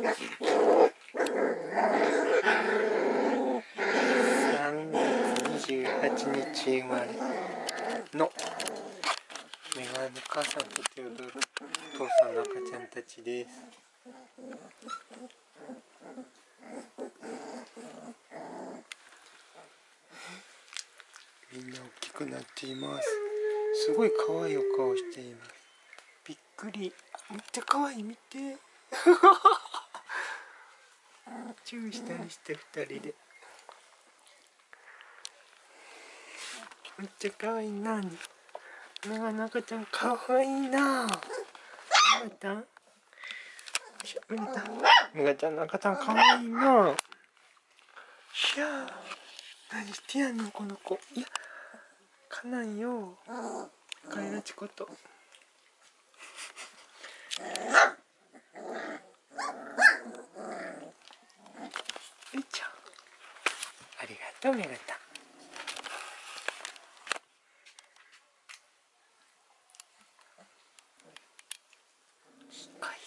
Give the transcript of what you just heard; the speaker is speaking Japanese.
3月28日生まれのメガネ母さんとテオドロ父さんの赤ちゃんたちです。みんな大きくなっています。すごい可愛いお顔しています。びっくり。めっちゃ可愛い見て。チューしたりして二人で。めっちゃ可愛いな。メガネ赤ちゃん可愛いな。メガちゃん？メガちゃん？メガちゃんの赤ちゃん可愛いな。ひゃー。何してやんのこの子。いやかなんよ。かいらちことよいちょありがとうメガタ機械